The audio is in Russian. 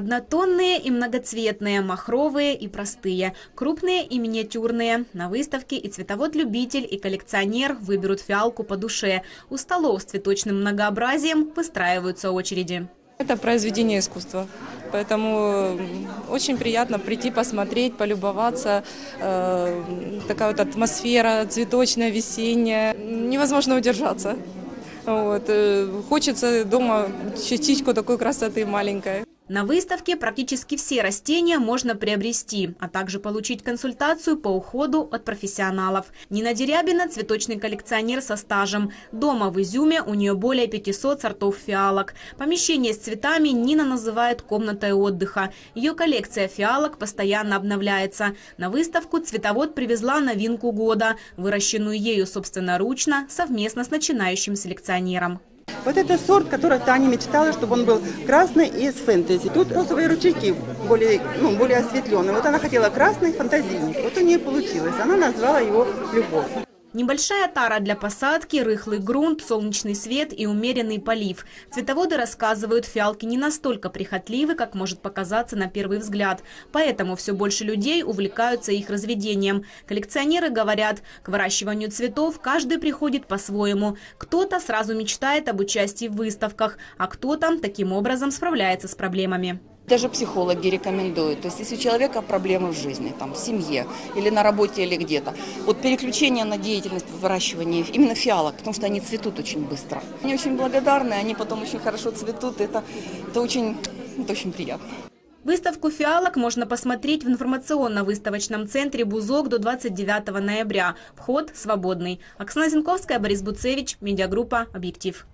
Однотонные и многоцветные, махровые и простые, крупные и миниатюрные. На выставке и цветовод-любитель, и коллекционер выберут фиалку по душе. У столов с цветочным многообразием выстраиваются очереди. Это произведение искусства, поэтому очень приятно прийти посмотреть, полюбоваться. Э, такая вот атмосфера цветочная, весенняя. Невозможно удержаться. Вот. Э, хочется дома частичку такой красоты маленькой. На выставке практически все растения можно приобрести, а также получить консультацию по уходу от профессионалов. Нина Дерябина – цветочный коллекционер со стажем. Дома в Изюме у нее более 500 сортов фиалок. Помещение с цветами Нина называет комнатой отдыха. Ее коллекция фиалок постоянно обновляется. На выставку цветовод привезла новинку года, выращенную ею собственноручно, совместно с начинающим селекционером. Вот это сорт, который Таня мечтала, чтобы он был красный и с фэнтези. Тут розовые ручейки более, ну, более осветленные. Вот она хотела красный фантазийник. Вот у нее получилось. Она назвала его «Любовь». Небольшая тара для посадки, рыхлый грунт, солнечный свет и умеренный полив. Цветоводы рассказывают, фиалки не настолько прихотливы, как может показаться на первый взгляд. Поэтому все больше людей увлекаются их разведением. Коллекционеры говорят, к выращиванию цветов каждый приходит по-своему. Кто-то сразу мечтает об участии в выставках, а кто-то таким образом справляется с проблемами. Даже психологи рекомендуют. То есть если у человека проблемы в жизни, там, в семье или на работе или где-то, вот переключение на деятельность выращивания именно фиалок, потому что они цветут очень быстро. Они очень благодарны, они потом очень хорошо цветут. Это, это, очень, это очень приятно. Выставку фиалок можно посмотреть в информационно-выставочном центре «Бузок» до 29 ноября. Вход свободный. Оксана Зинковская, Борис Буцевич, медиагруппа «Объектив».